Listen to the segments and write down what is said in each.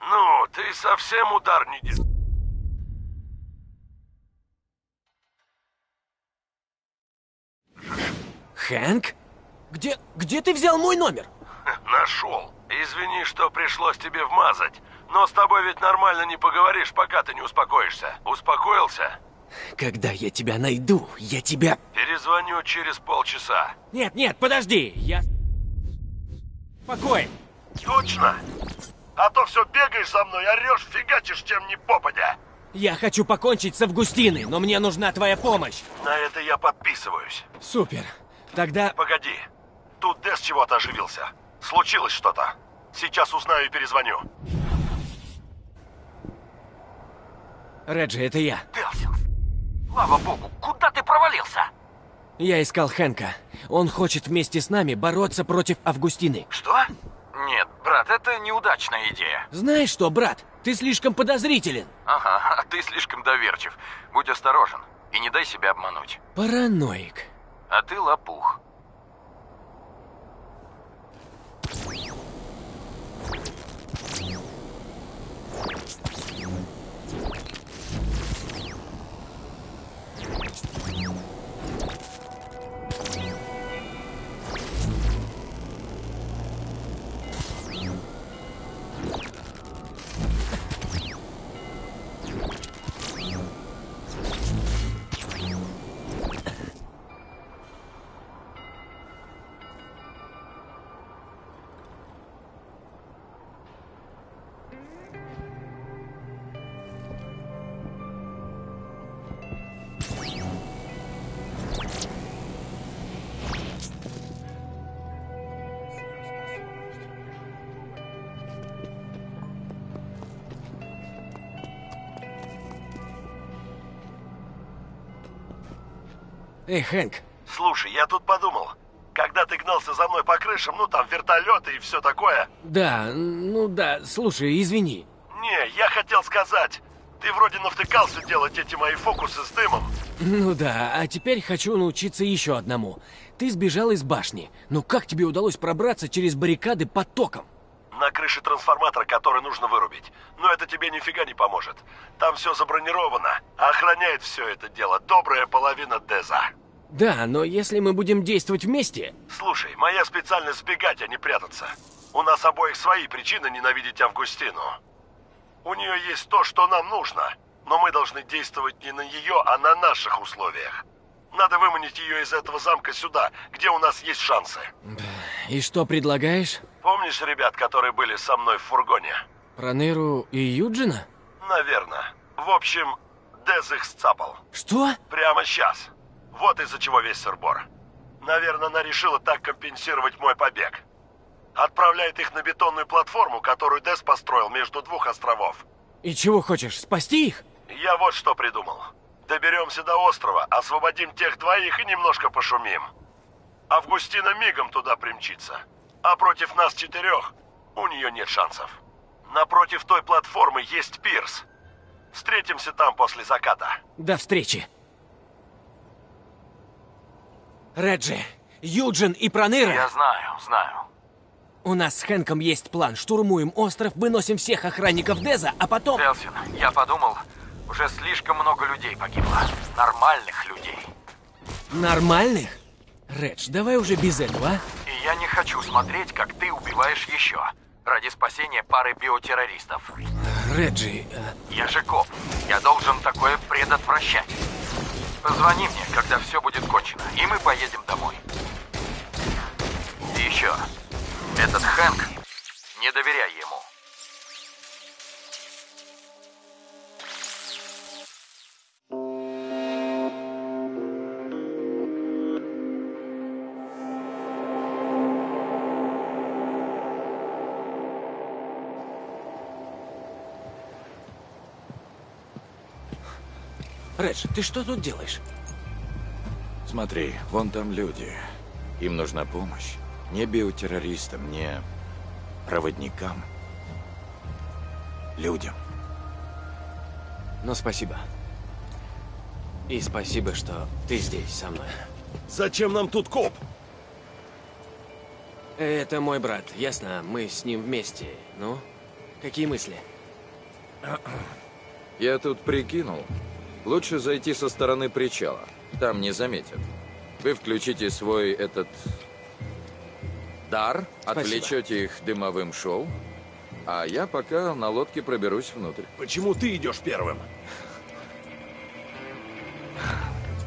Ну, ты совсем удар не держишь. Хэнк? Где, где ты взял мой номер? Нашел. Извини, что пришлось тебе вмазать. Но с тобой ведь нормально не поговоришь, пока ты не успокоишься. Успокоился? Когда я тебя найду, я тебя... Перезвоню через полчаса. Нет, нет, подожди, я... Спокоен. Точно? А то все бегаешь за мной, орешь, фигачишь чем ни попадя. Я хочу покончить с Августиной, но мне нужна твоя помощь. На это я подписываюсь. Супер. Тогда... Погоди. Тут Дес чего-то оживился. Случилось что-то. Сейчас узнаю и перезвоню. Реджи, это я. Делсин, слава богу, куда ты провалился? Я искал Хэнка. Он хочет вместе с нами бороться против Августины. Что? Нет, брат, это неудачная идея. Знаешь что, брат? Ты слишком подозрителен. Ага, а ты слишком доверчив. Будь осторожен и не дай себя обмануть. Параноик. А ты лопух. Эй, Хэнк, Слушай, я тут подумал. Когда ты гнался за мной по крышам, ну там вертолеты и все такое. да, ну да, слушай, извини. Не, я хотел сказать. Ты вроде навтыкался делать эти мои фокусы с дымом. Ну да, а теперь хочу научиться еще одному. Ты сбежал из башни. Ну как тебе удалось пробраться через баррикады под током? На крыше трансформатора, который нужно вырубить. Но это тебе нифига не поможет. Там все забронировано. А охраняет все это дело добрая половина Деза. Да, но если мы будем действовать вместе... Слушай, моя специальность сбегать, а не прятаться. У нас обоих свои причины ненавидеть Августину. У нее есть то, что нам нужно. Но мы должны действовать не на ее, а на наших условиях. Надо выманить ее из этого замка сюда, где у нас есть шансы. И что предлагаешь? Помнишь ребят, которые были со мной в фургоне? Проныру и Юджина? Наверное. В общем, Дез их сцапал. Что? Прямо сейчас. Вот из-за чего весь сырбор. Наверное, она решила так компенсировать мой побег. Отправляет их на бетонную платформу, которую Дес построил между двух островов. И чего хочешь, спасти их? Я вот что придумал. Доберемся до острова, освободим тех двоих и немножко пошумим. Августина мигом туда примчится. А против нас четырех у нее нет шансов. Напротив той платформы есть пирс. Встретимся там после заката. До встречи. Реджи, Юджин и Проныра, Я знаю, знаю. у нас с Хэнком есть план. Штурмуем остров, выносим всех охранников Деза, а потом... Делсин, я подумал, уже слишком много людей погибло. Нормальных людей. Нормальных? Редж, давай уже без этого, а? И я не хочу смотреть, как ты убиваешь еще. Ради спасения пары биотеррористов. Реджи, э, Я же коп. Я должен такое предотвращать. Позвони мне, когда все будет кончено, и мы поедем домой. И еще. Этот Хэнк, не доверяй ему. Редж, ты что тут делаешь? Смотри, вон там люди. Им нужна помощь. Не биотеррористам, не проводникам. Людям. Ну, спасибо. И спасибо, что ты здесь со мной. Зачем нам тут коп? Это мой брат, ясно? Мы с ним вместе, ну? Какие мысли? Я тут прикинул. Лучше зайти со стороны причала. Там не заметят. Вы включите свой этот... дар, Спасибо. отвлечете их дымовым шоу, а я пока на лодке проберусь внутрь. Почему ты идешь первым?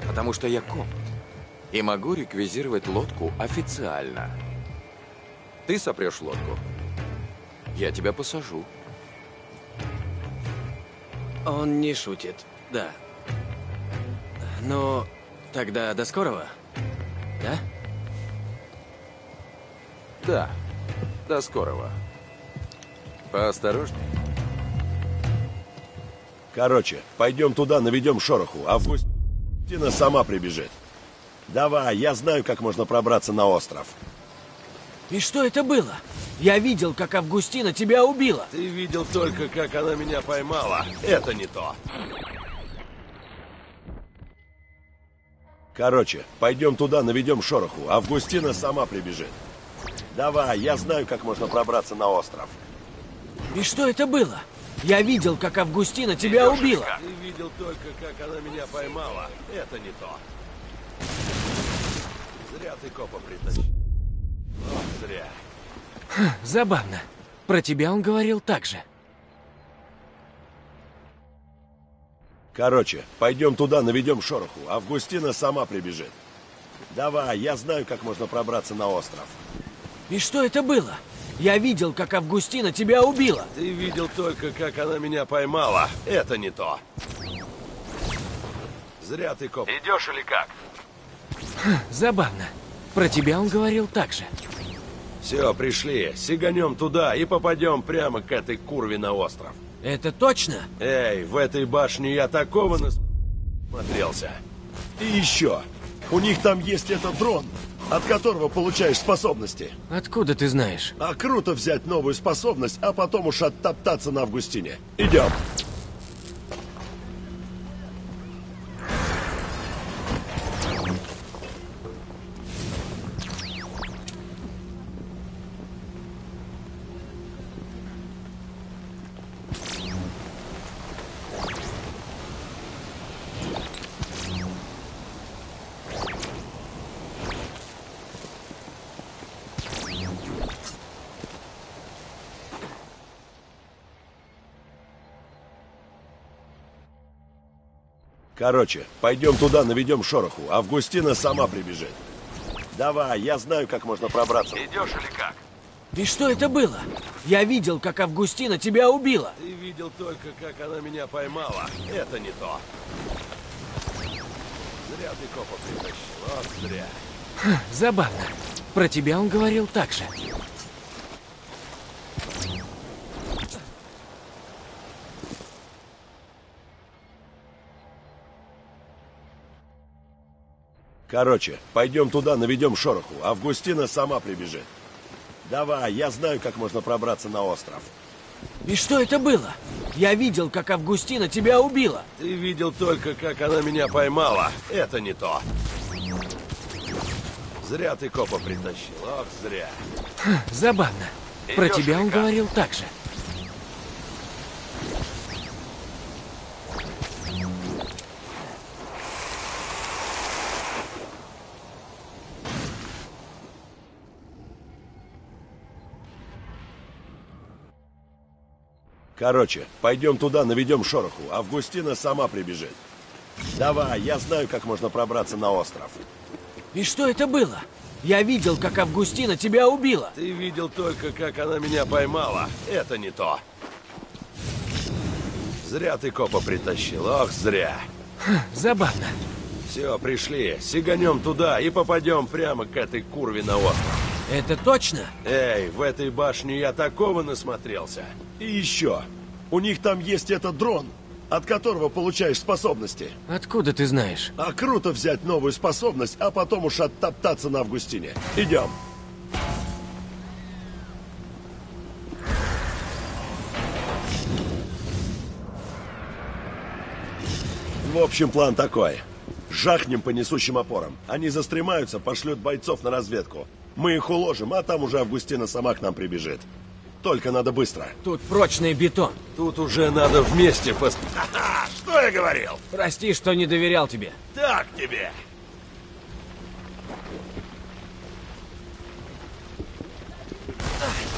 Потому что я коп. И могу реквизировать лодку официально. Ты сопрешь лодку. Я тебя посажу. Он не шутит, да. Но тогда до скорого, да? Да. До скорого. Поосторожней. Короче, пойдем туда, наведем шороху. Августина сама прибежит. Давай, я знаю, как можно пробраться на остров. И что это было? Я видел, как Августина тебя убила. Ты видел только, как она меня поймала. Это не то. Короче, пойдем туда, наведем шороху. Августина сама прибежит. Давай, я знаю, как можно пробраться на остров. И что это было? Я видел, как Августина тебя убила. Ты видел только, как она меня поймала. Это не то. Зря ты копа притащил. Вот зря. Забавно. Про тебя он говорил так же. Короче, пойдем туда, наведем шороху. Августина сама прибежит. Давай, я знаю, как можно пробраться на остров. И что это было? Я видел, как Августина тебя убила. Ты видел только, как она меня поймала. Это не то. Зря ты коп. Идешь или как? Забавно. Про тебя он говорил так же. Все, пришли. Сиганем туда и попадем прямо к этой курве на остров. Это точно? Эй, в этой башне я такого насмотрелся. И еще. У них там есть этот дрон, от которого получаешь способности. Откуда ты знаешь? А круто взять новую способность, а потом уж оттоптаться на Августине. Идем. Короче, пойдем туда, наведем шороху. Августина сама прибежит. Давай, я знаю, как можно пробраться. Идешь или как? И что это было? Я видел, как Августина тебя убила. Ты видел только, как она меня поймала. Это не то. Зря ты копа притащил. Вот зря. Забавно. Про тебя он говорил так же. Короче, пойдем туда, наведем шороху. Августина сама прибежит. Давай, я знаю, как можно пробраться на остров. И что это было? Я видел, как Августина тебя убила. Ты видел только, как она меня поймала. Это не то. Зря ты копа притащил. Ох, зря. Забавно. Про Идёшь тебя он говорил так же. Короче, пойдем туда, наведем шороху. Августина сама прибежит. Давай, я знаю, как можно пробраться на остров. И что это было? Я видел, как Августина тебя убила. Ты видел только, как она меня поймала. Это не то. Зря ты копа притащил. Ох, зря. Забавно. Все, пришли. Сиганем туда и попадем прямо к этой курве на остров. Это точно? Эй, в этой башне я такого насмотрелся. И еще. У них там есть этот дрон, от которого получаешь способности. Откуда ты знаешь? А круто взять новую способность, а потом уж оттоптаться на Августине. Идем. В общем, план такой. Жахнем по несущим опорам. Они застремаются, пошлют бойцов на разведку. Мы их уложим, а там уже Августина сама к нам прибежит. Только надо быстро. Тут прочный бетон. Тут уже надо вместе пос... Ха-ха! Что я говорил? Прости, что не доверял тебе. Так тебе. А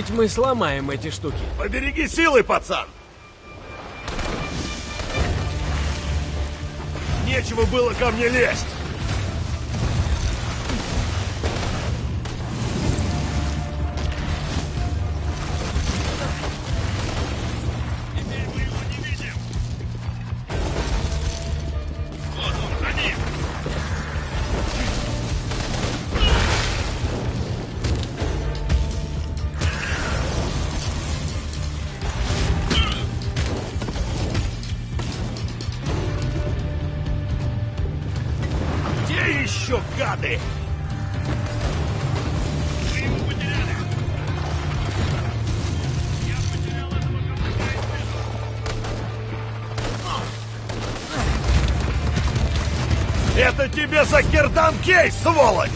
ведь мы сломаем эти штуки. Побереги силы, пацан! Нечего было ко мне лезть! Кейс, сволочь!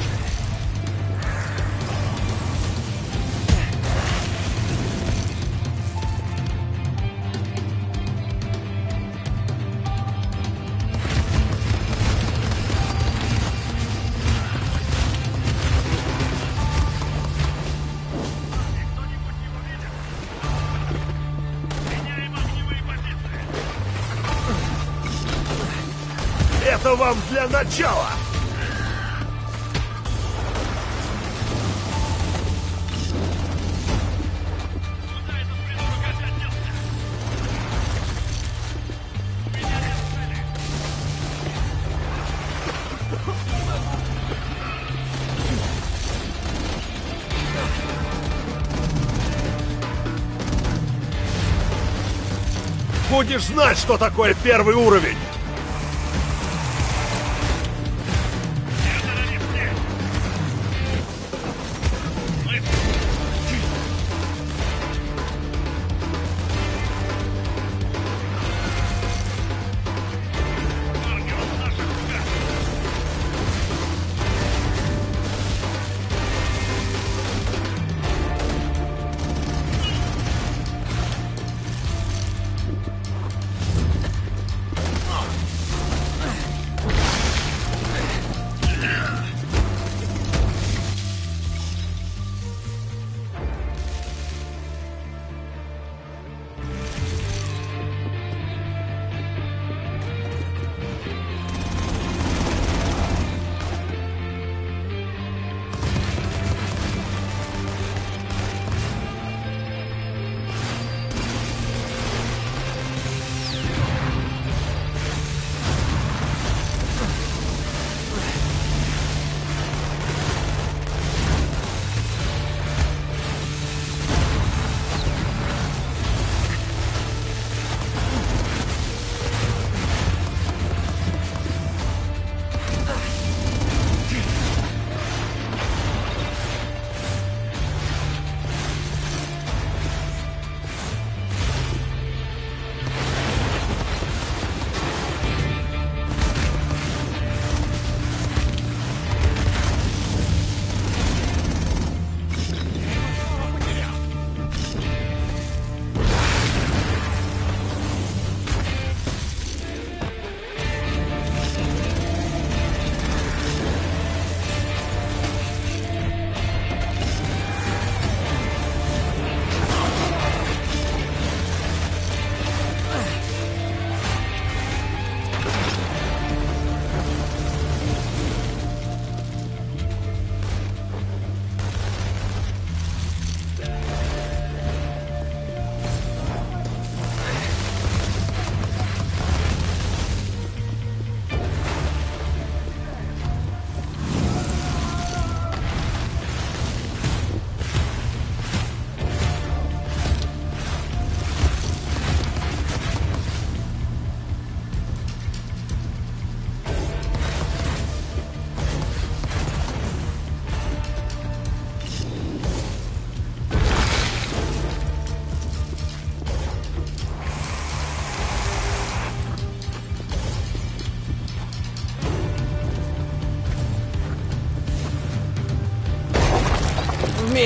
Вам для начала! Будешь знать, что такое первый уровень!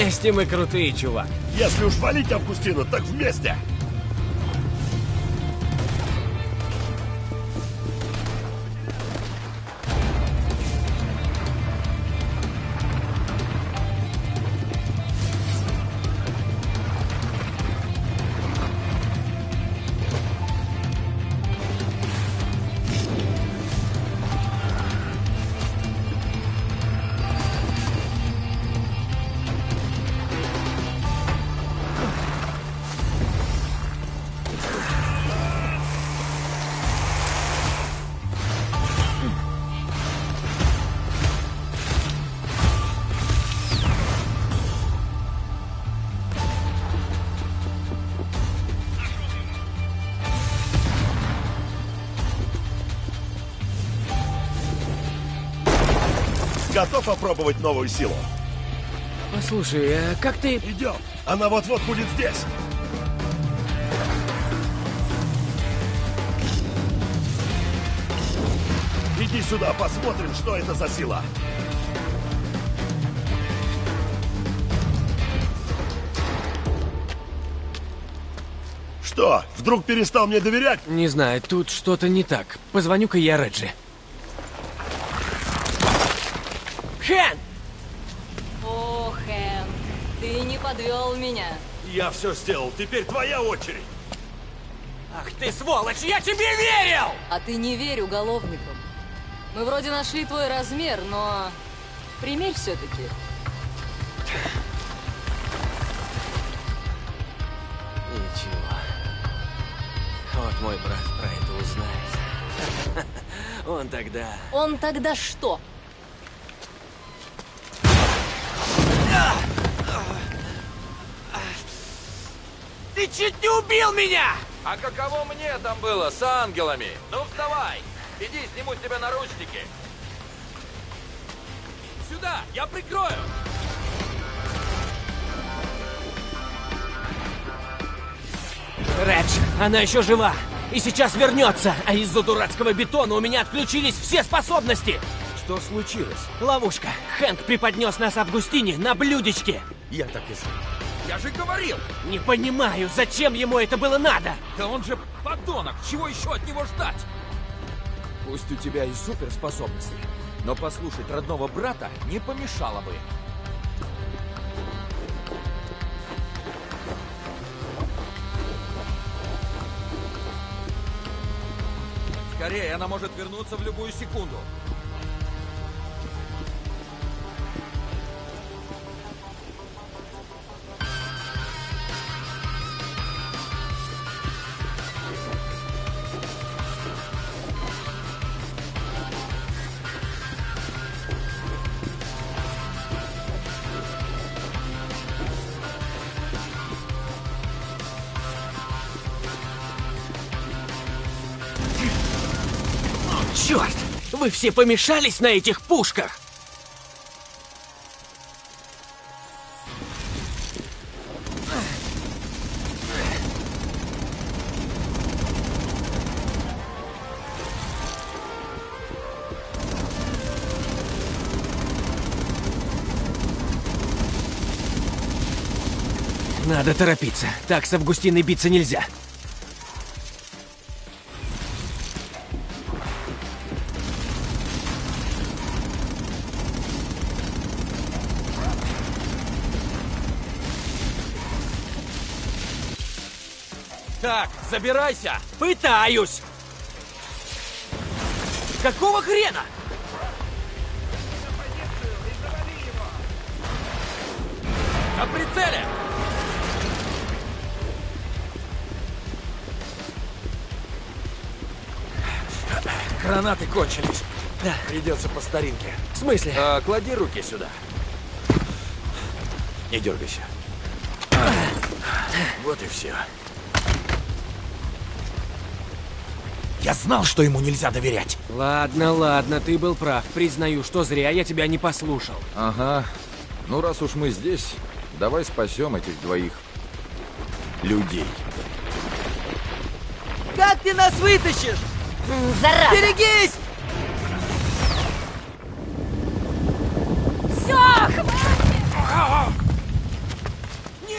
Вместе мы крутые, чувак. Если уж валить Августину, так вместе. Готов попробовать новую силу? Послушай, а как ты... Идем. Она вот-вот будет здесь. Иди сюда, посмотрим, что это за сила. Что, вдруг перестал мне доверять? Не знаю, тут что-то не так. Позвоню-ка я Реджи. Хэн! О, Хэнк, ты не подвел меня. Я все сделал, теперь твоя очередь. Ах ты сволочь, я тебе верил! А ты не верь уголовникам. Мы вроде нашли твой размер, но... Примерь все-таки. Ничего. Вот мой брат про это узнает. Он тогда... Он тогда что? Ты чуть не убил меня! А каково мне там было с ангелами? Ну вставай! Иди, сниму с тебя наручники. Сюда, я прикрою! Редж, она еще жива! И сейчас вернется, а из-за дурацкого бетона у меня отключились все способности! Что случилось? Ловушка. Хэнк преподнес нас Августине на блюдечке. Я так и знал. Я же говорил! Не понимаю, зачем ему это было надо? Да он же подонок! Чего еще от него ждать? Пусть у тебя и суперспособности, но послушать родного брата не помешало бы. Скорее, она может вернуться в любую секунду. Вы все помешались на этих пушках! Надо торопиться. Так с Августиной биться нельзя. Так, забирайся! Пытаюсь! Какого хрена? На прицеле! Гранаты кончились. Да. Придется по старинке. В смысле? А, клади руки сюда. Не дергайся. Вот и все. Я знал, что ему нельзя доверять. Ладно, ладно, ты был прав. Признаю, что зря я тебя не послушал. Ага. Ну, раз уж мы здесь, давай спасем этих двоих людей. Как ты нас вытащишь? Зараза! Берегись! Все, хватит!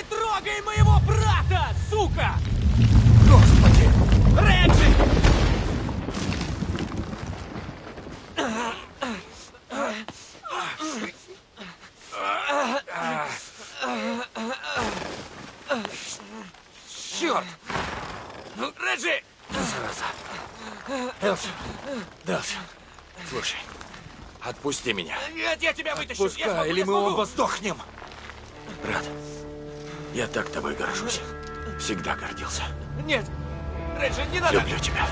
трогай моего брата, сука! Господи! Реджи! Черт! Ну, Реджи! Элси, Делси, слушай, отпусти меня. Нет, я тебя вытащу! я Пускай, смогу, или я мы смогу. оба сдохнем. Брат, я так тобой горжусь. Всегда гордился. Нет! Реджи, не надо! Люблю тебя.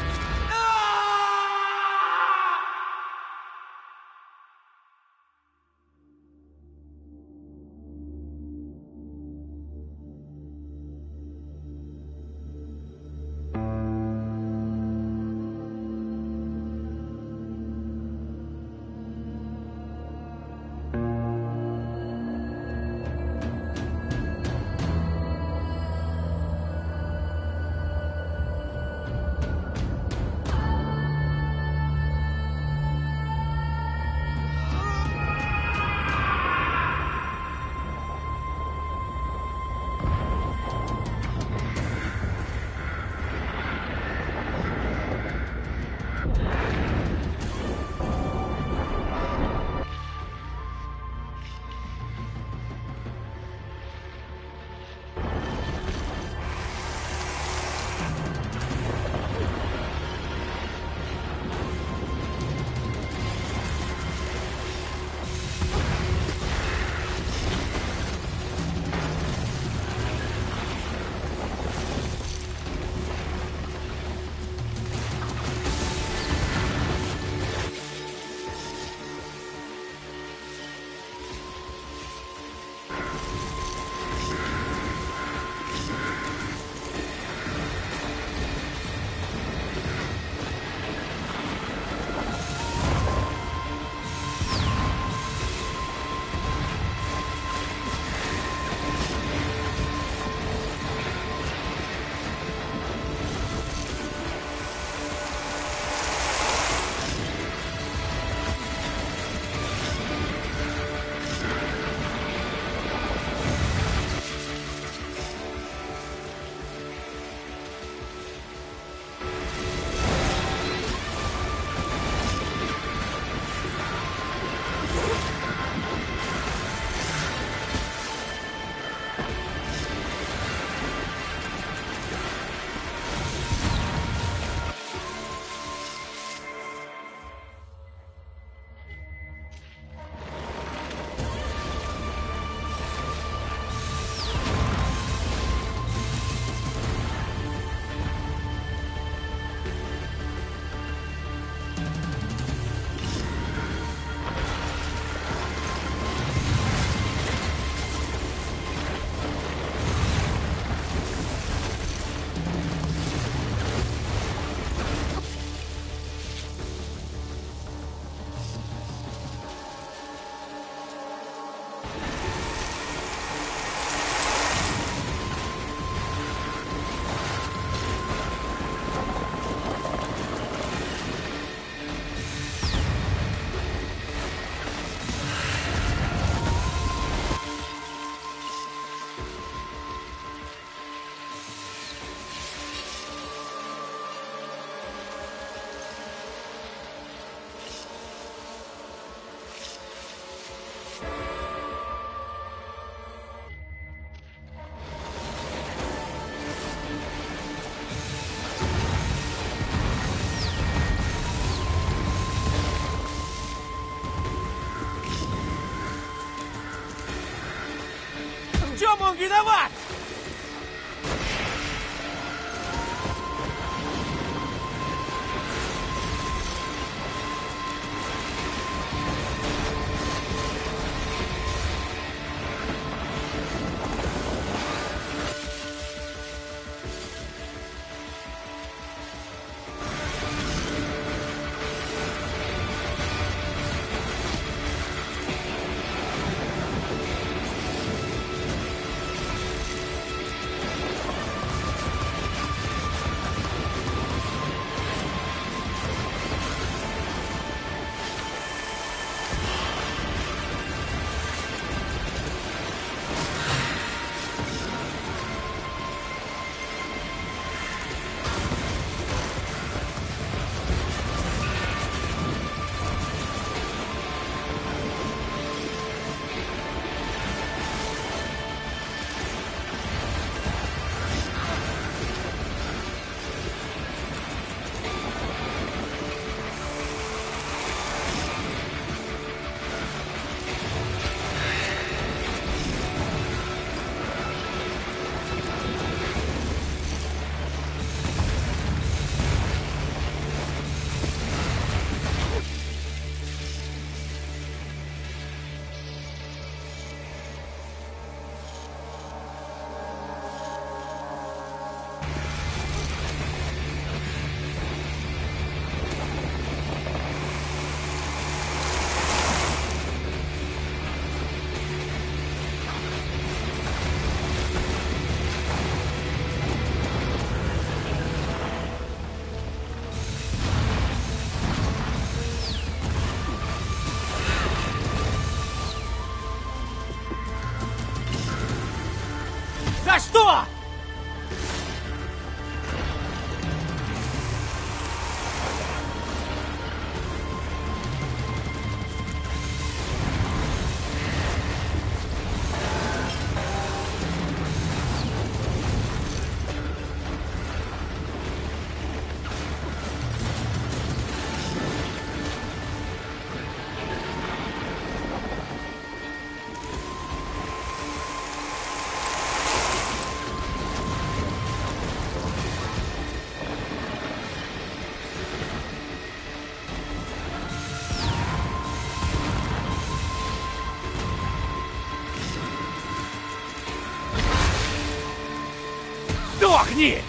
Сдохни!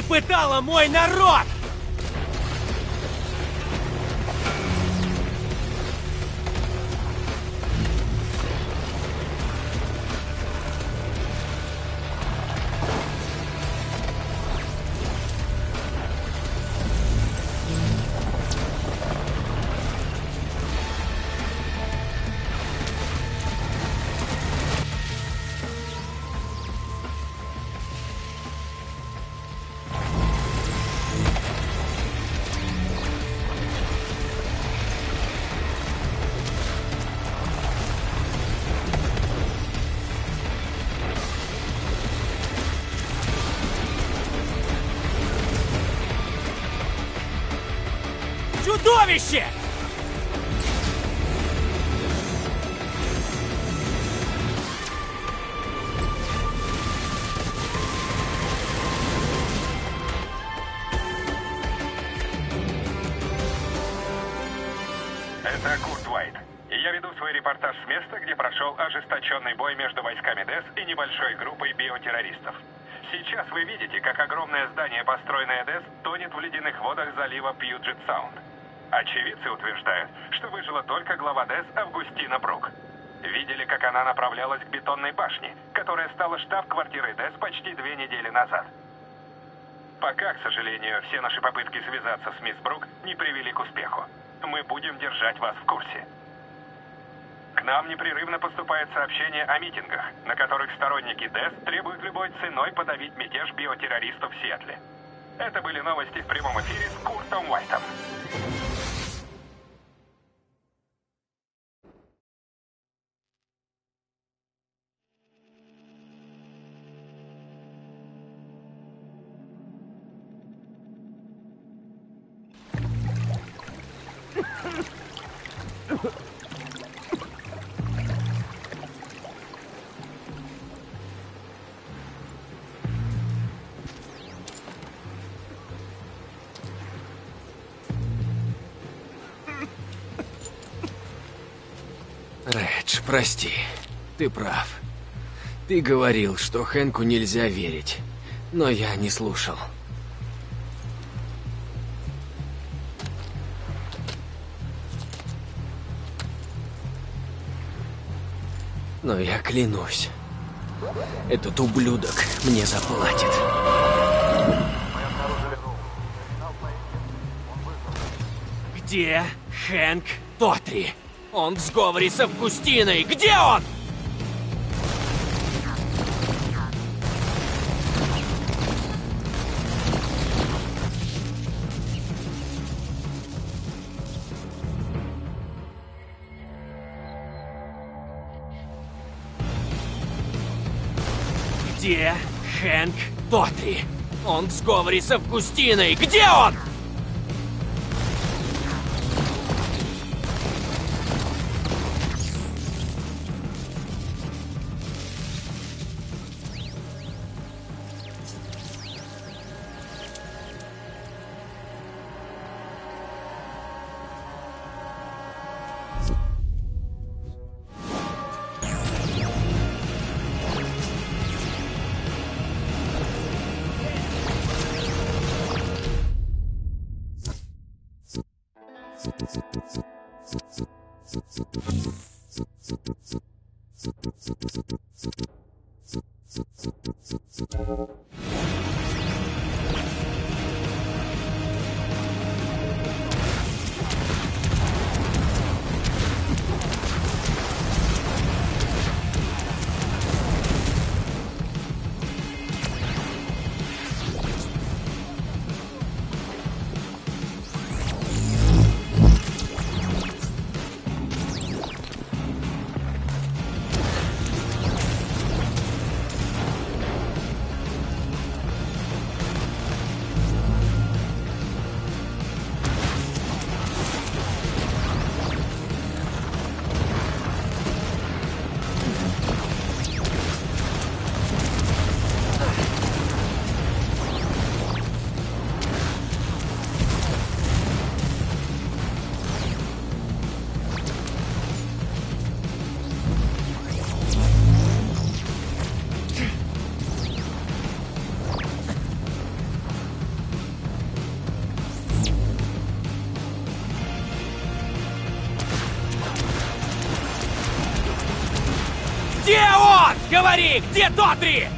Ты пытала мой народ! Чудовище! Это Курт Уайт. Я веду свой репортаж с места, где прошел ожесточенный бой между войсками ДЭС и небольшой группой биотеррористов. Сейчас вы видите, как огромное здание, построенное ДЭС, тонет в ледяных водах залива Пьюджет Саунд. Очевидцы утверждают, что выжила только глава ДЭС Августина Брук. Видели, как она направлялась к бетонной башне, которая стала штаб-квартирой ДЭС почти две недели назад. Пока, к сожалению, все наши попытки связаться с мисс Брук не привели к успеху. Мы будем держать вас в курсе. К нам непрерывно поступает сообщение о митингах, на которых сторонники ДЭС требуют любой ценой подавить мятеж биотеррористов в Сиэтле. Это были новости в прямом эфире с Куртом Уайтом. Прости. Ты прав. Ты говорил, что Хэнку нельзя верить. Но я не слушал. Но я клянусь, этот ублюдок мне заплатит. Где Хэнк Тотри? Он в сговоре с Августиной. Где он? Где Хэнк Тотри? Он в сговоре с Августиной. Где он? Говори, где Тотри?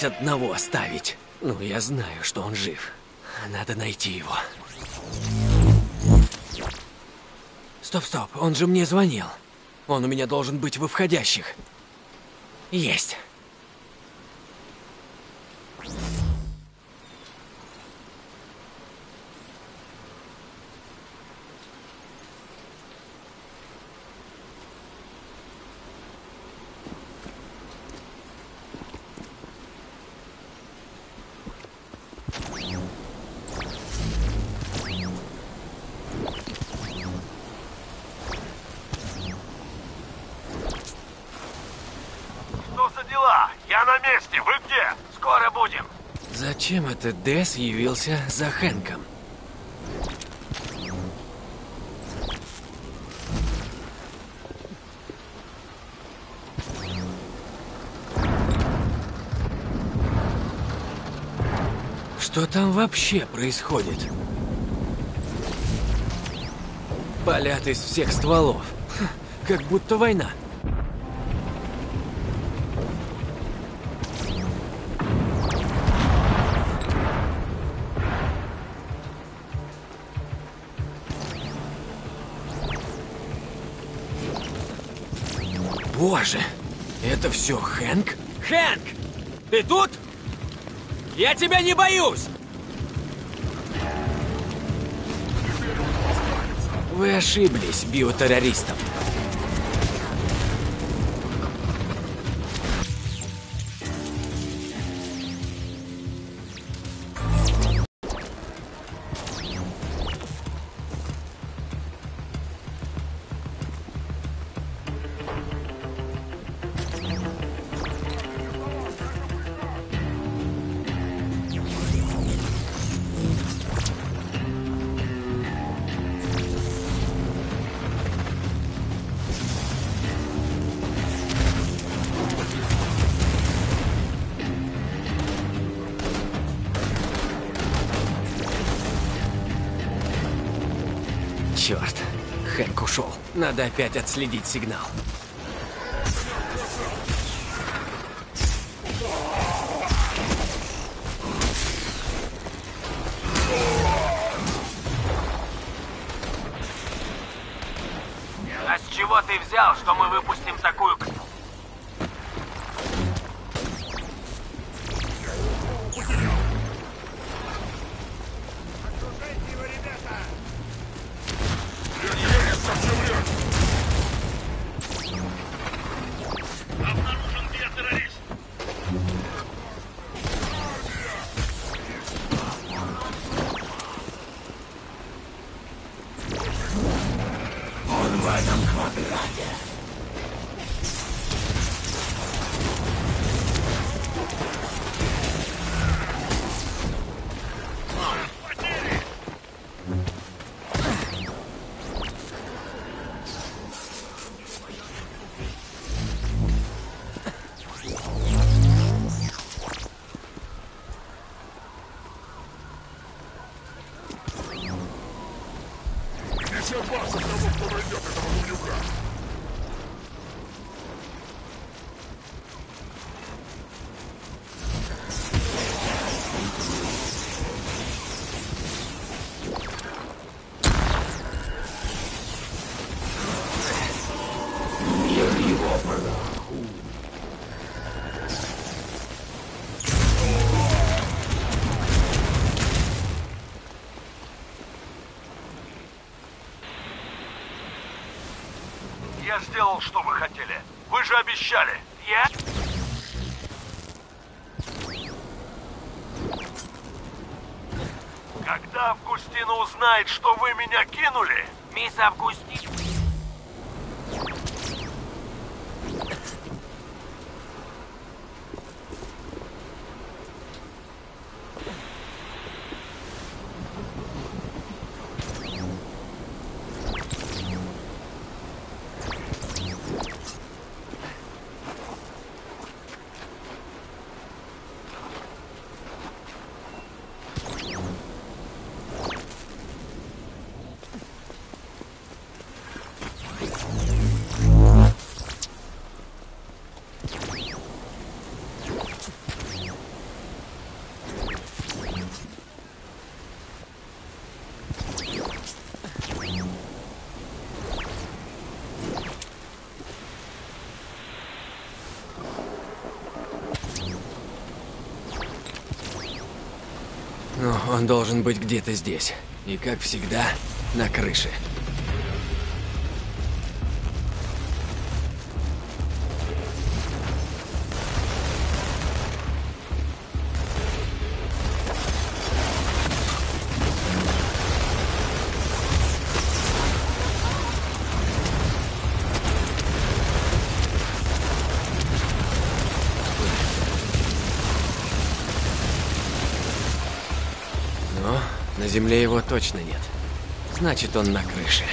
Хоть одного оставить. Ну, я знаю, что он жив. Надо найти его. Стоп, стоп, он же мне звонил. Он у меня должен быть во входящих. Есть. Что за дела? Я на месте. Вы где? Скоро будем. Зачем этот Дес явился за Хэнком? Что там вообще происходит? Палят из всех стволов. Как будто война. Боже, это все Хэнк? Хэнк! Ты тут? Я тебя не боюсь! Вы ошиблись, биотеррористом. Надо опять отследить сигнал. А с чего ты взял, что мы выпустим такую... обещали. Я... Когда Августина узнает, что вы меня кинули, он должен быть где-то здесь. И, как всегда, на крыше. На земле его точно нет. Значит, он на крыше.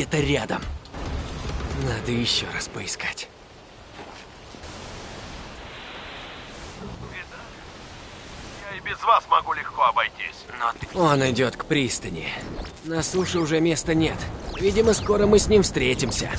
Где-то рядом. Надо еще раз поискать. я и без вас могу легко обойтись. Но ты... Он идет к пристани. На суше уже места нет. Видимо, скоро мы с ним встретимся.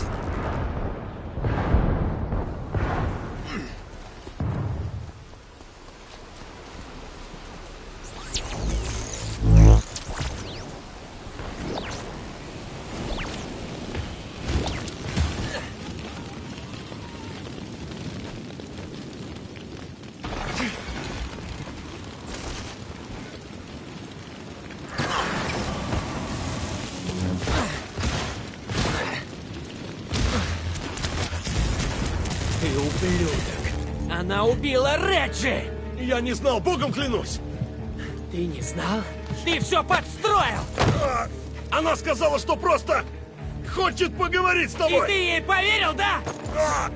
Я не знал, богом клянусь. Ты не знал? Ты все подстроил! А, Она сказала, что просто хочет поговорить с И тобой. ты ей поверил, да? А,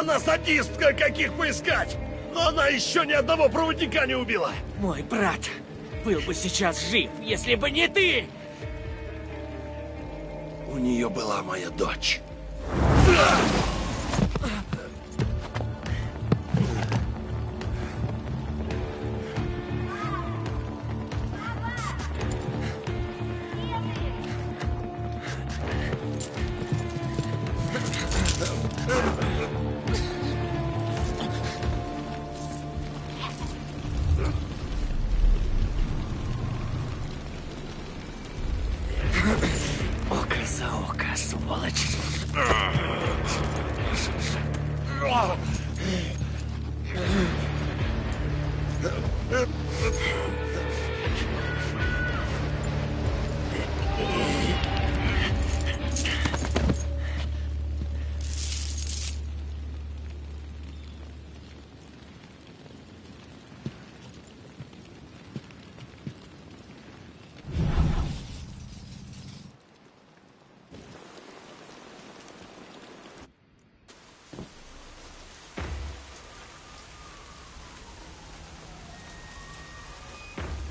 Она садистка, каких поискать. Но она еще ни одного проводника не убила. Мой брат был бы сейчас жив, если бы не ты! У нее была моя дочь.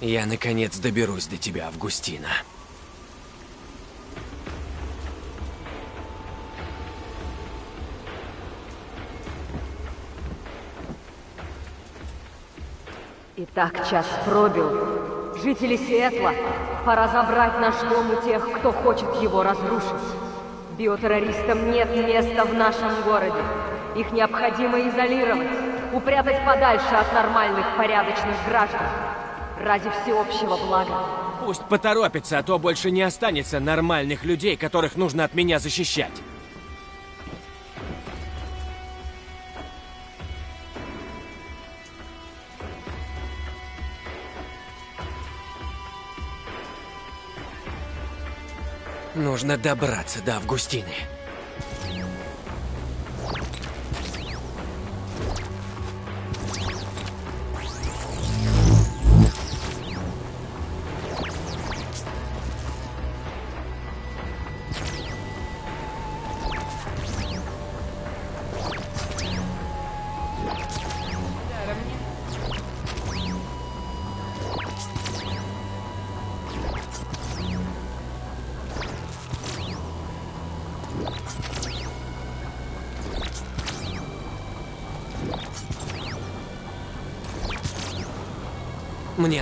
Я наконец доберусь до тебя, Августина. Итак, час пробил. Жители Сиэтла, пора забрать наш дом у тех, кто хочет его разрушить. Биотеррористам нет места в нашем городе. Их необходимо изолировать, упрятать подальше от нормальных, порядочных граждан. Ради всеобщего блага. Пусть поторопится, а то больше не останется нормальных людей, которых нужно от меня защищать. Нужно добраться до Августины.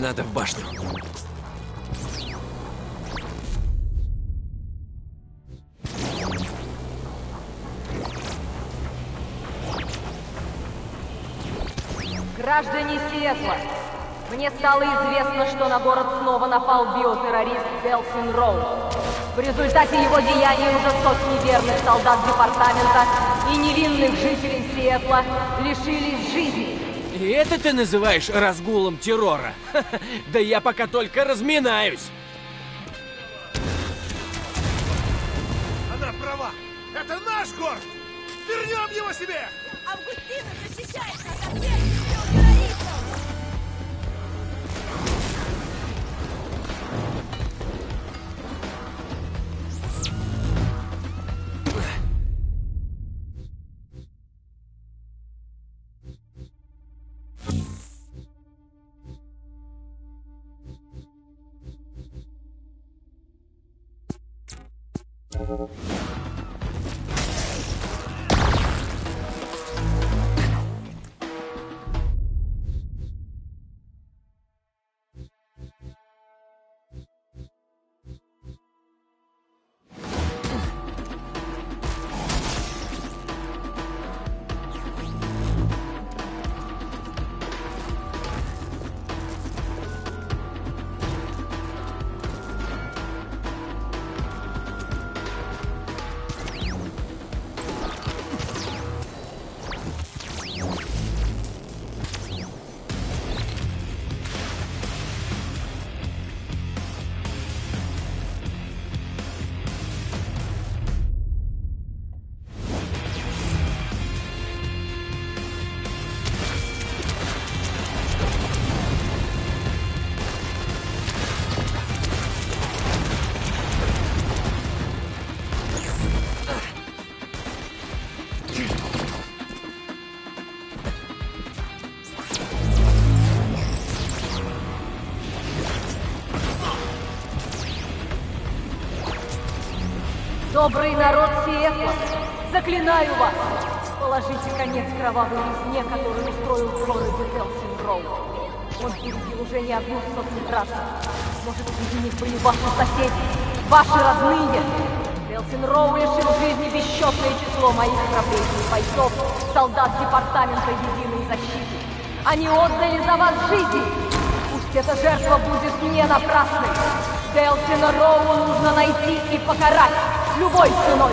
Надо в башню. Граждане Сиэтла, мне стало известно, что на город снова напал биотеррорист Делсин Роу. В результате его деяний уже сотни верных солдат департамента и невинных жителей Сиэтла лишились жизни. И это ты называешь разгулом террора? Да я пока только разминаюсь. Música Добрый народ Сиэтла, заклинаю вас, положите конец кровавой резне, которую устроил в городе Роу. Он перебил уже не одну сотню раз. Может, среди них были ваши соседи, ваши родные. Роу лишил жизни бесчетное число моих корабельных бойцов, солдат департамента единой защиты. Они отдали за вас жизнь. Пусть эта жертва будет не напрасной. Хелсина Роу нужно найти и покарать любой ценой.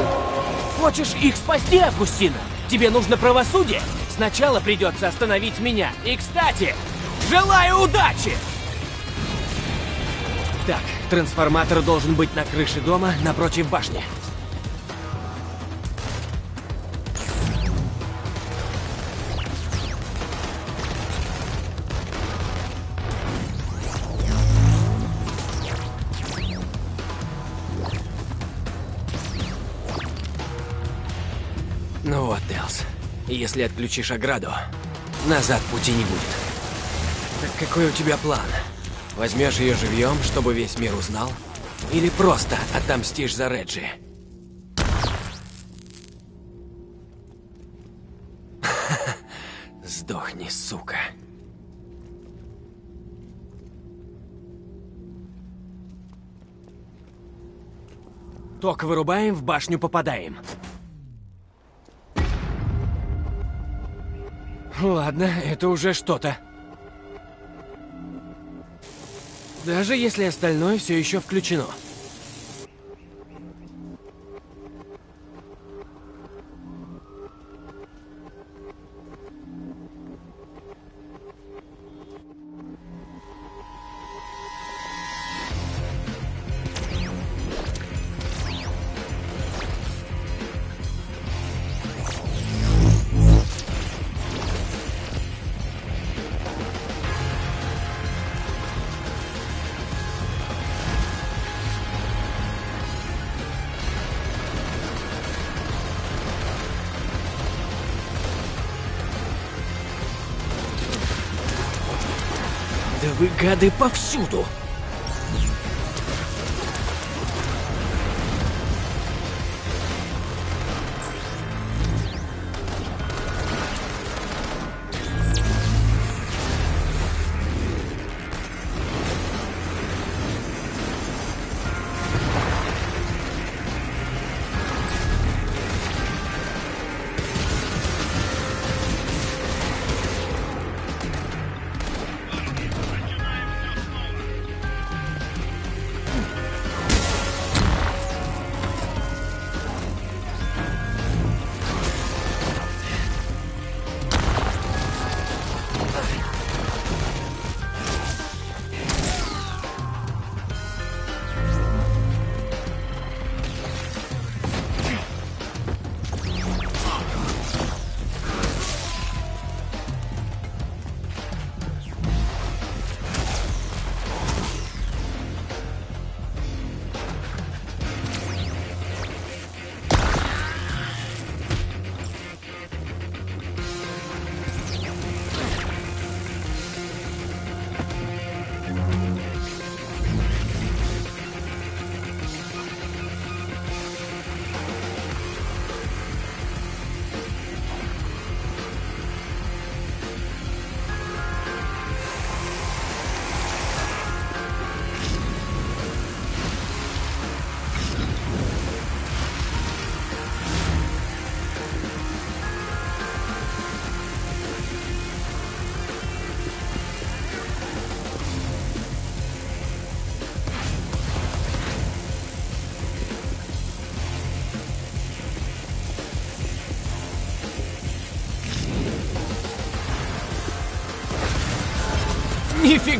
Хочешь их спасти, Августина? Тебе нужно правосудие? Сначала придется остановить меня. И, кстати, желаю удачи! Так, трансформатор должен быть на крыше дома напротив башни. Если отключишь ограду, назад пути не будет. Так какой у тебя план? Возьмешь ее живьем, чтобы весь мир узнал? Или просто отомстишь за Реджи? Сдохни, сука. Ток вырубаем, в башню попадаем. Ладно, это уже что-то. Даже если остальное все еще включено. Вы гады повсюду!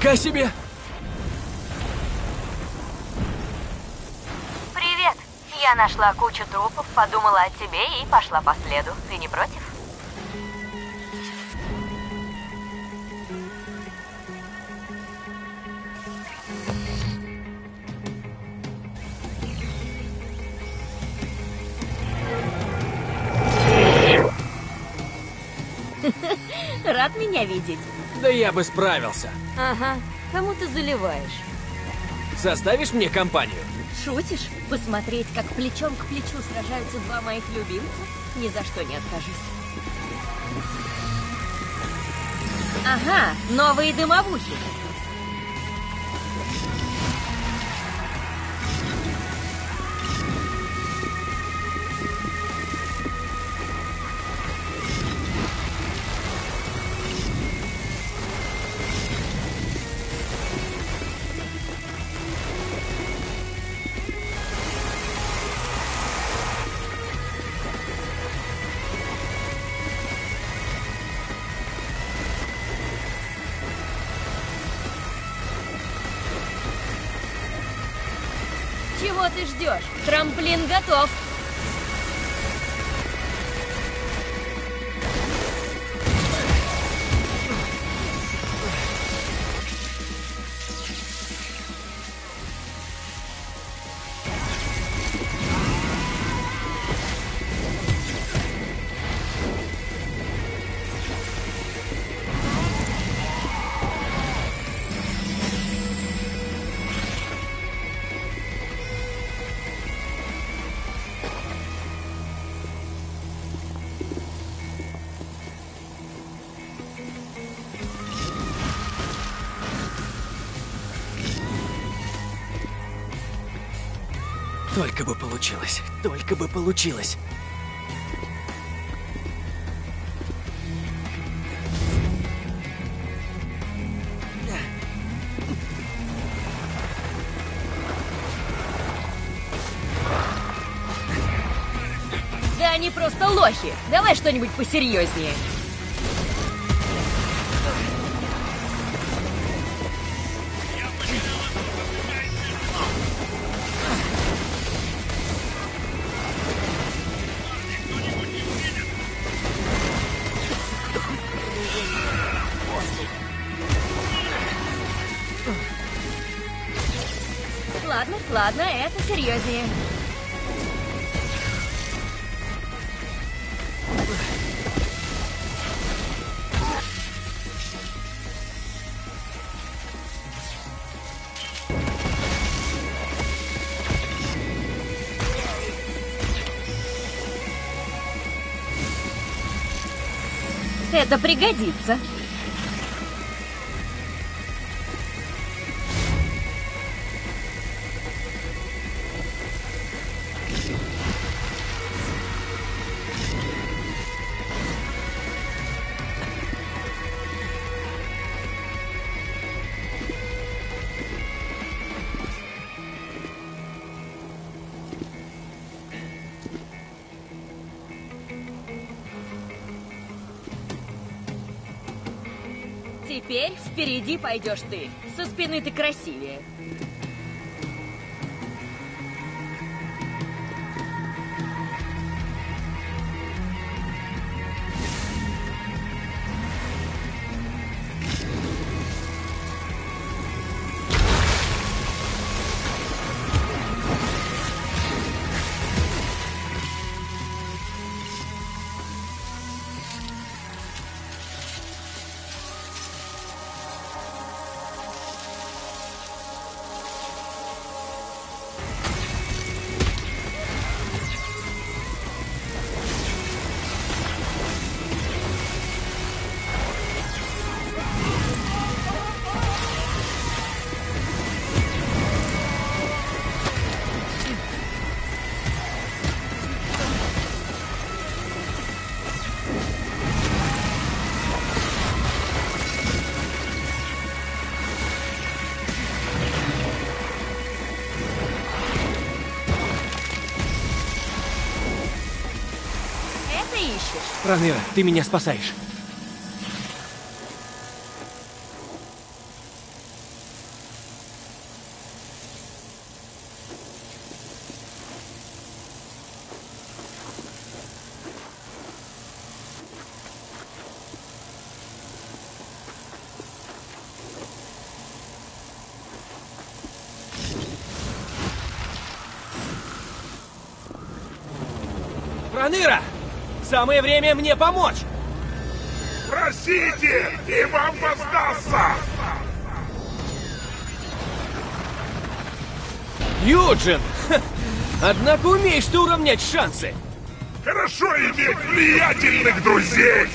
Нифига себе! Привет! Я нашла кучу трупов, подумала о тебе и пошла по следу. Ты не против? Рад меня видеть. Да я бы справился. Ага, кому ты заливаешь? Составишь мне компанию? Шутишь? Посмотреть, как плечом к плечу сражаются два моих любимца? Ни за что не откажусь. Ага, новые дымовухи. na 12 получилось, только бы получилось. Да они просто лохи. Давай что-нибудь посерьезнее. Серьезнее. Это пригодится. Впереди пойдешь ты. Со спины ты красивее. Проныра, ты меня спасаешь. Проныра! Самое время мне помочь! Просите, и вам воздастся! Юджин! Ха! Однако умеешь ты уравнять шансы. Хорошо иметь влиятельных друзей!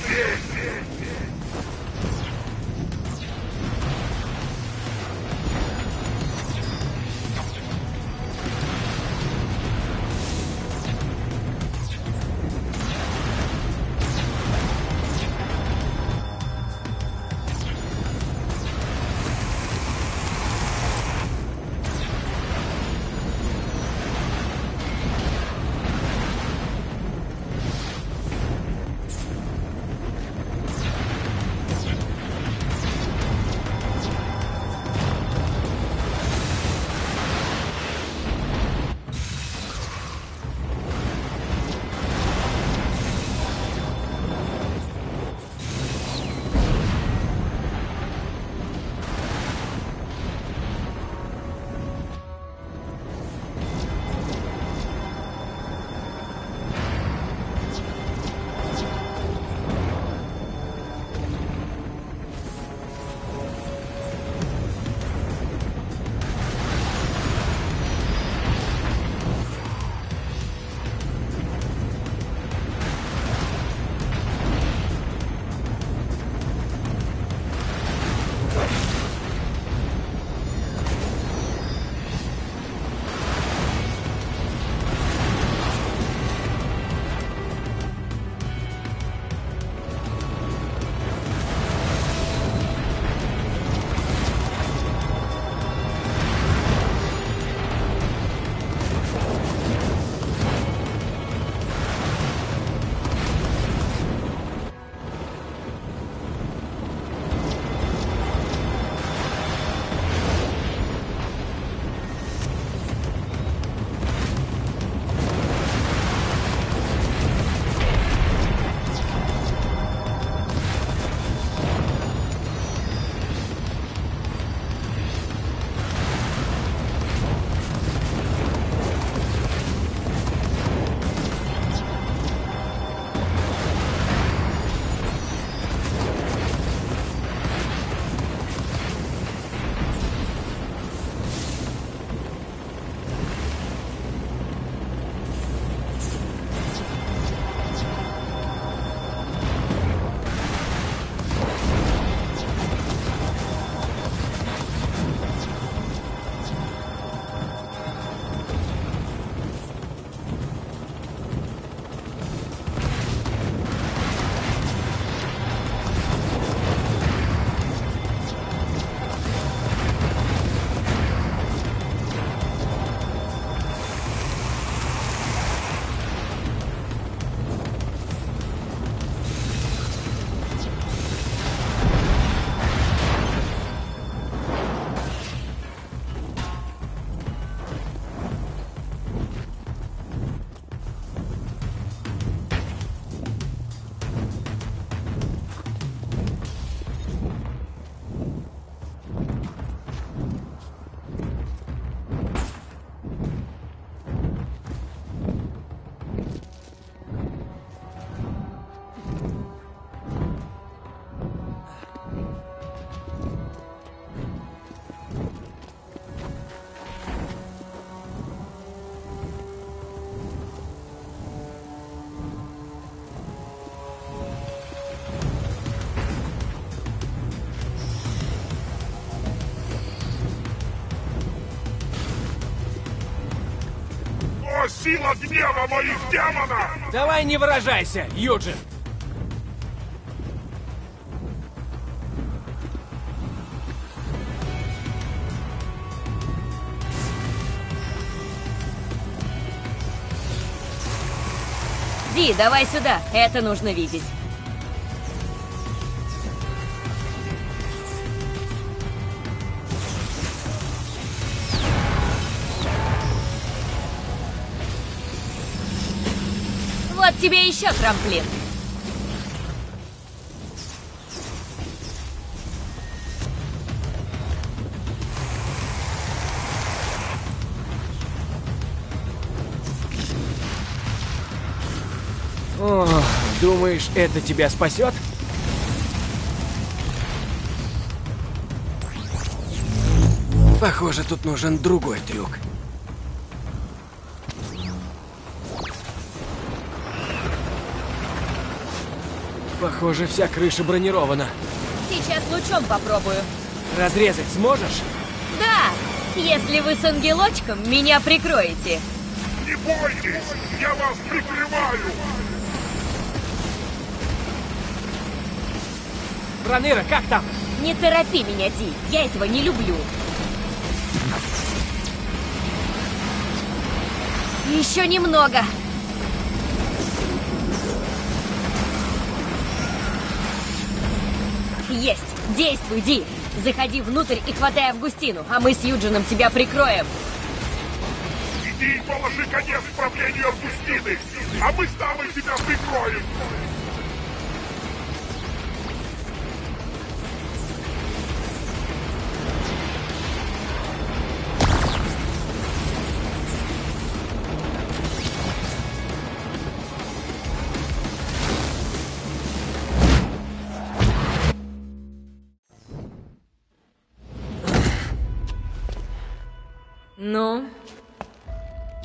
Сила гнева моих демонов! Давай не выражайся, Юджин. Ди, давай сюда. Это нужно видеть. Еще трамплин. О, думаешь, это тебя спасет? Похоже, тут нужен другой трюк. Похоже, вся крыша бронирована. Сейчас лучом попробую. Разрезать сможешь? Да, если вы с ангелочком меня прикроете. Не бойтесь, я вас прикрываю. Проныра, как там? Не торопи меня, Ди, я этого не люблю. Еще немного. Есть! Действуй, Ди! Заходи внутрь и хватай Августину, а мы с Юджином тебя прикроем. Иди и положи конец правлению Августины, а мы с тобой тебя прикроем.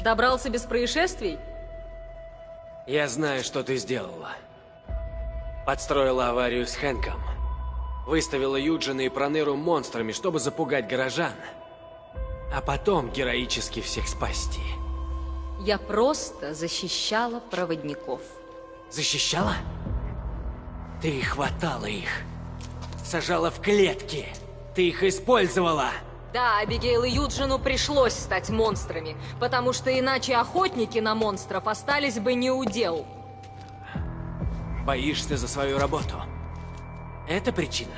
Добрался без происшествий? Я знаю, что ты сделала. Подстроила аварию с Хэнком. Выставила Юджина и Проныру монстрами, чтобы запугать горожан. А потом героически всех спасти. Я просто защищала проводников. Защищала? Ты хватала их. Сажала в клетки. Ты их использовала. Да, Абигейл и Юджину пришлось стать монстрами, потому что иначе охотники на монстров остались бы не у дел. Боишься за свою работу. Это причина.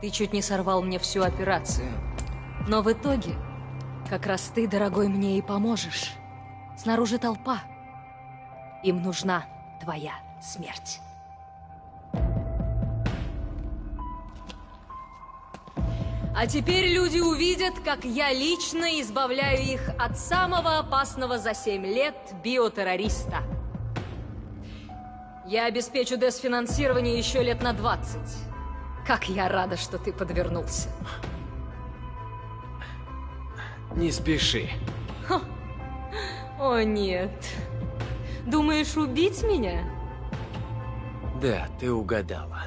Ты чуть не сорвал мне всю операцию. Но в итоге, как раз ты, дорогой, мне и поможешь. Снаружи толпа. Им нужна твоя смерть. А теперь люди увидят, как я лично избавляю их от самого опасного за 7 лет биотеррориста. Я обеспечу десфинансирование еще лет на 20. Как я рада, что ты подвернулся. Не спеши. Ха. О нет. Думаешь убить меня? Да, ты угадала.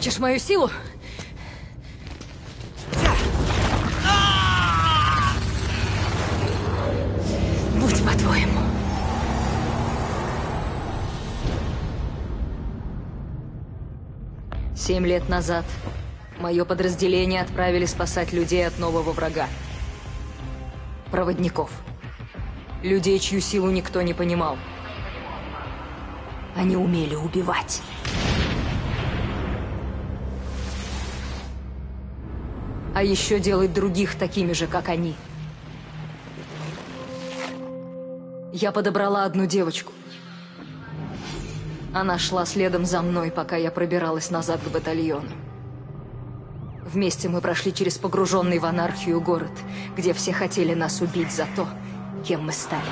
Хочешь мою силу? Будь по-твоему. Семь лет назад мое подразделение отправили спасать людей от нового врага. Проводников. Людей, чью силу никто не понимал. Они умели убивать. А еще делать других такими же, как они. Я подобрала одну девочку. Она шла следом за мной, пока я пробиралась назад к батальону. Вместе мы прошли через погруженный в анархию город, где все хотели нас убить за то, кем мы стали.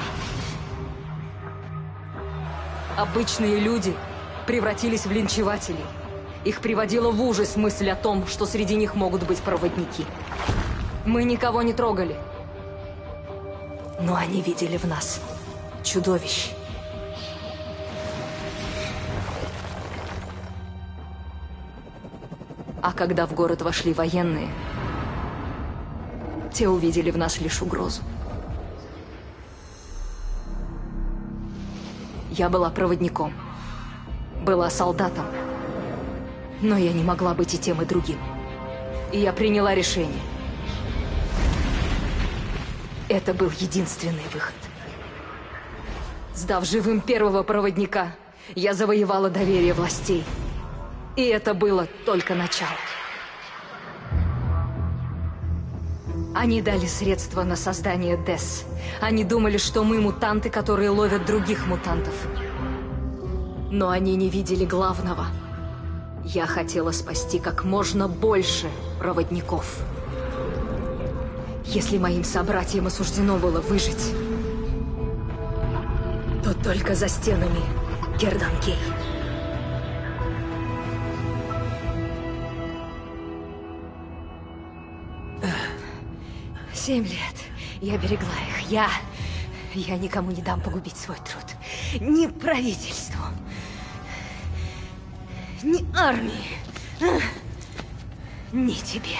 Обычные люди превратились в линчевателей. Их приводила в ужас мысль о том, что среди них могут быть проводники. Мы никого не трогали. Но они видели в нас чудовищ. А когда в город вошли военные, те увидели в нас лишь угрозу. Я была проводником. Была солдатом. Но я не могла быть и тем, и другим. И я приняла решение. Это был единственный выход. Сдав живым первого проводника, я завоевала доверие властей. И это было только начало. Они дали средства на создание ДЭС. Они думали, что мы мутанты, которые ловят других мутантов. Но они не видели главного. Я хотела спасти как можно больше проводников. Если моим собратьям и суждено было выжить, то только за стенами Герданкей. Семь лет я берегла их. Я... Я никому не дам погубить свой труд. Ни правительству, ни армии, ни тебе.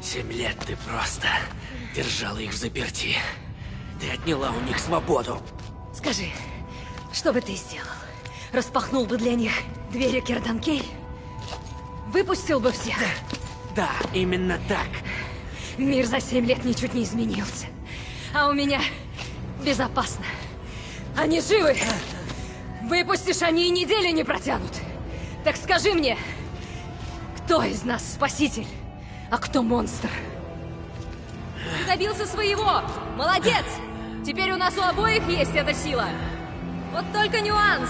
Семь лет ты просто держала их в заперти. Ты отняла у них свободу. Скажи, что бы ты сделал? Распахнул бы для них двери Керданкей? Выпустил бы всех? Да, именно так. Мир за семь лет ничуть не изменился. А у меня безопасно. Они живы! Выпустишь, они и недели не протянут. Так скажи мне, кто из нас спаситель, а кто монстр? Ты добился своего! Молодец! Теперь у нас у обоих есть эта сила. Вот только нюанс.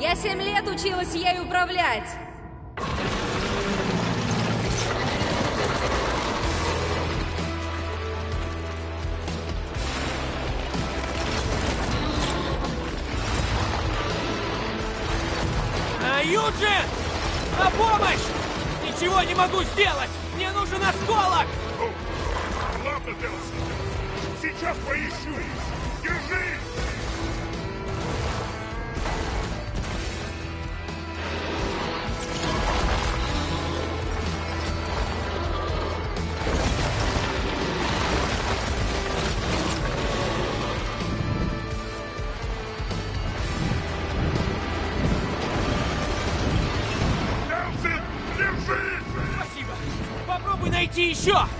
Я семь лет училась ею управлять. Юджин! На помощь! Ничего не могу сделать! Мне нужен осколок! Ладно, Делси. Сейчас поищу. Держи! Делси, shot!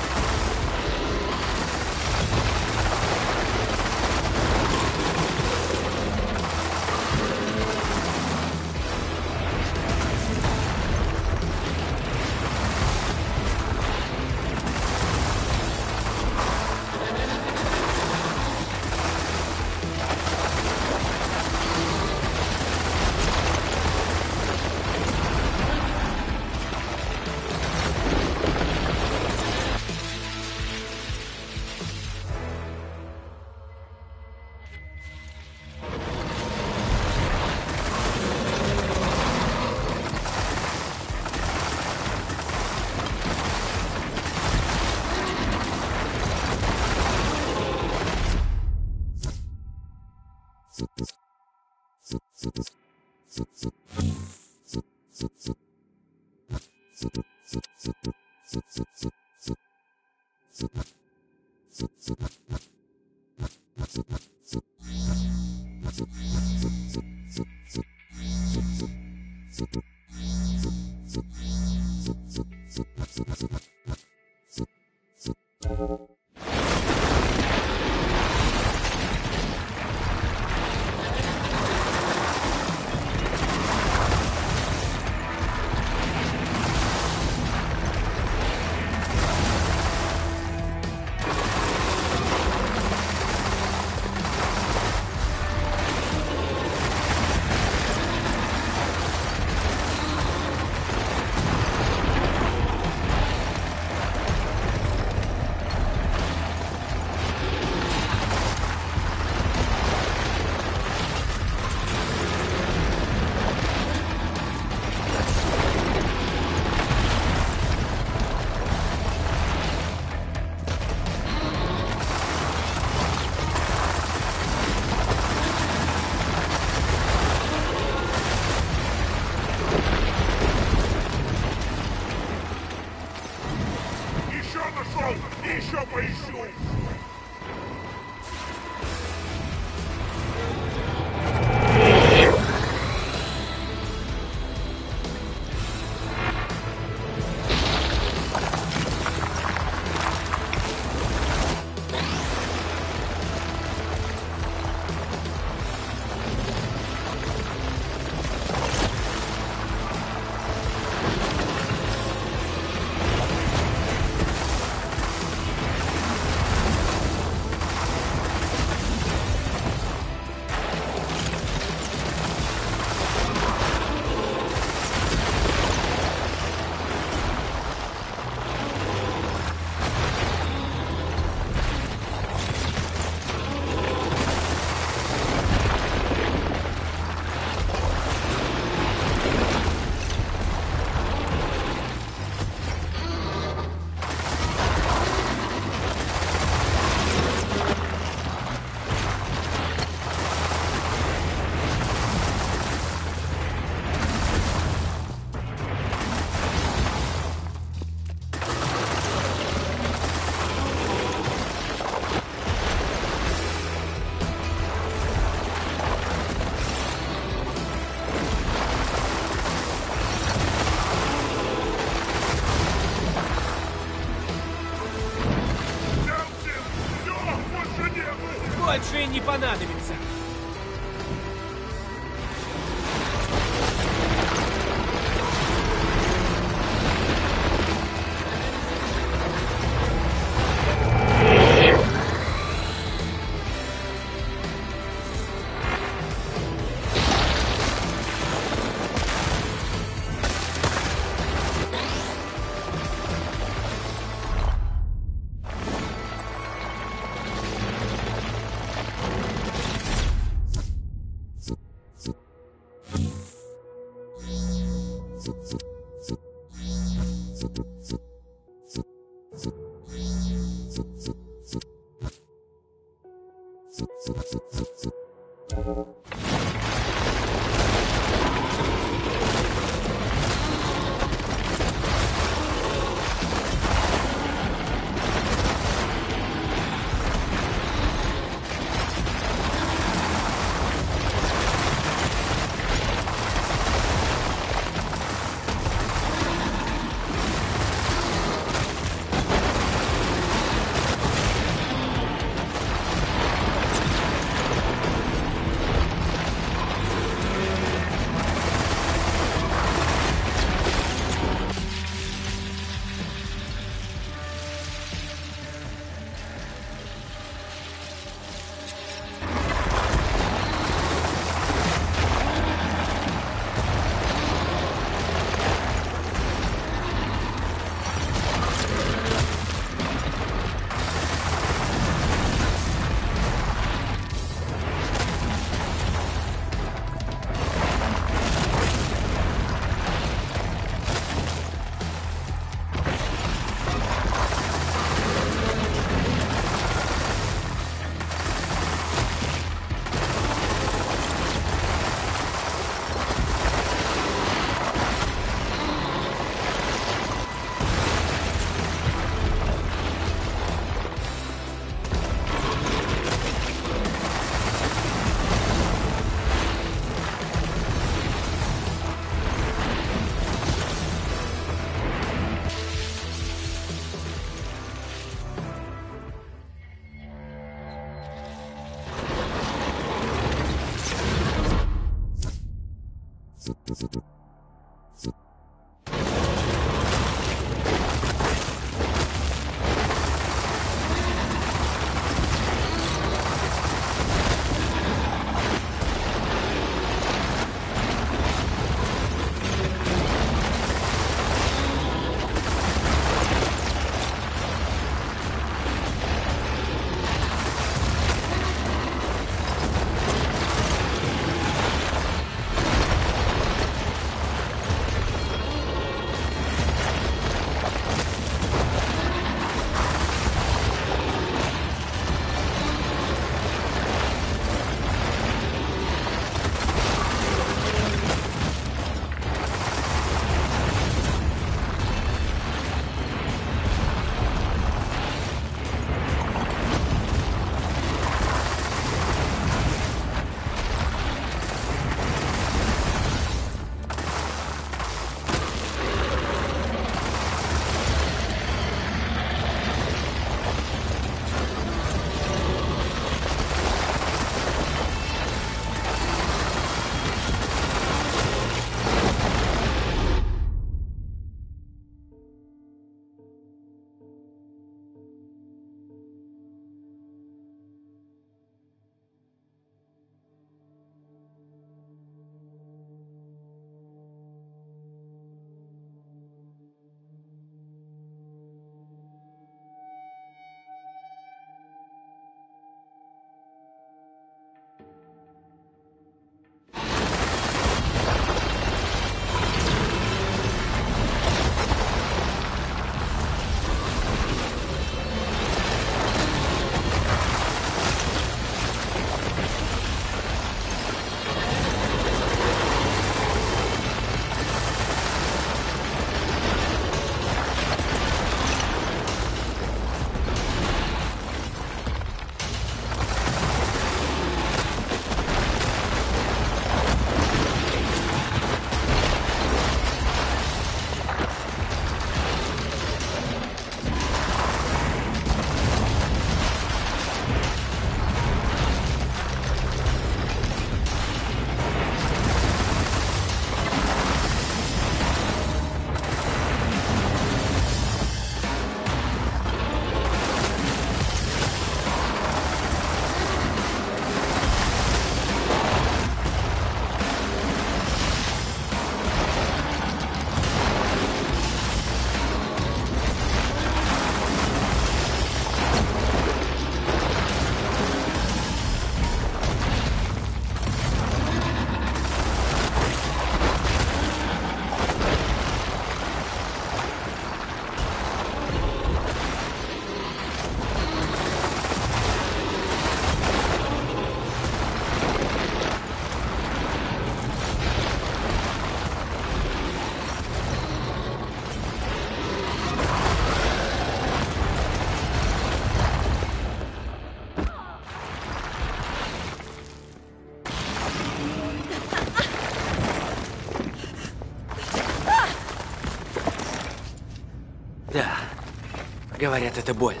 Говорят, это больно.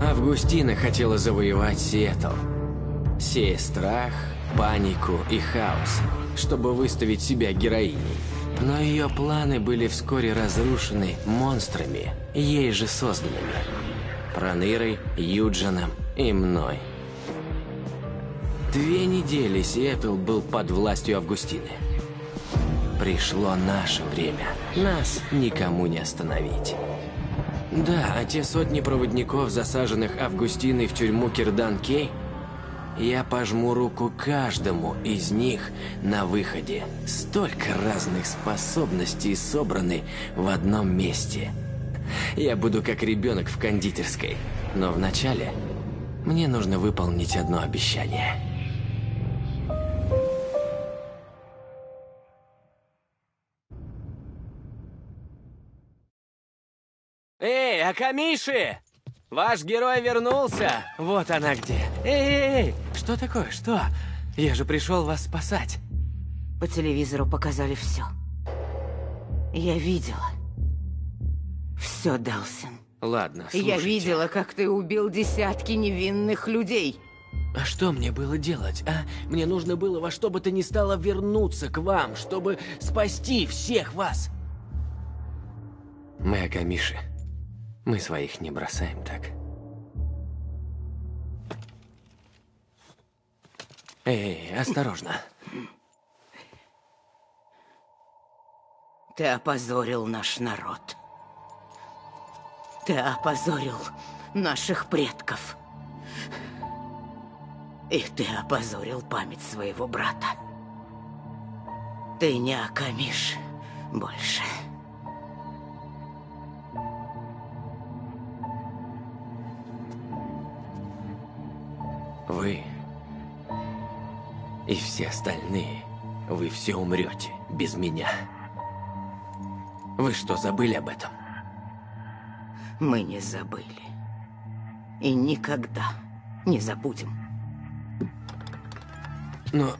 Августина хотела завоевать Сиэтл, сея страх, панику и хаос, чтобы выставить себя героиней. Но ее планы были вскоре разрушены монстрами, ей же созданными. Пронырой, Юджином и мной. Две недели Сиэтл был под властью Августины. Пришло наше время. Нас никому не остановить. Да, а те сотни проводников, засаженных Августиной в тюрьму Кирдан-Кей, я пожму руку каждому из них на выходе. Столько разных способностей собраны в одном месте. Я буду как ребенок в кондитерской. Но вначале мне нужно выполнить одно обещание. Акамиши! Ваш герой вернулся! Вот она где. Эй, эй, эй! Что такое? Что? Я же пришел вас спасать. По телевизору показали все. Я видела. Все, Далсин. Ладно, слушайте. Я видела, как ты убил десятки невинных людей. А что мне было делать, а? Мне нужно было во что бы то ни стало вернуться к вам, чтобы спасти всех вас. Мы Акамиши. Мы своих не бросаем так. Эй, осторожно. Ты опозорил наш народ. Ты опозорил наших предков. И ты опозорил память своего брата. Ты не Акамиш больше. Вы и все остальные, вы все умрете без меня. Вы что, забыли об этом? Мы не забыли. И никогда не забудем. Но